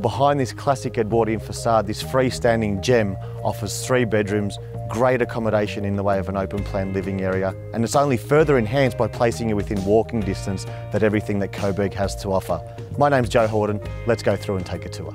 behind this classic Edwardian facade, this freestanding gem offers three bedrooms, great accommodation in the way of an open plan living area, and it's only further enhanced by placing it within walking distance that everything that Coburg has to offer. My name's Joe Horton, let's go through and take a tour.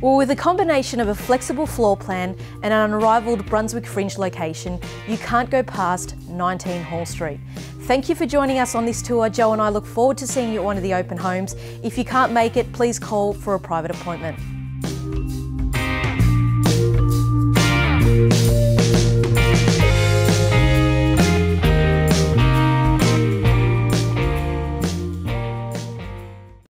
Well, with a combination of a flexible floor plan and an unrivaled Brunswick Fringe location, you can't go past 19 Hall Street. Thank you for joining us on this tour. Joe and I look forward to seeing you at one of the open homes. If you can't make it, please call for a private appointment.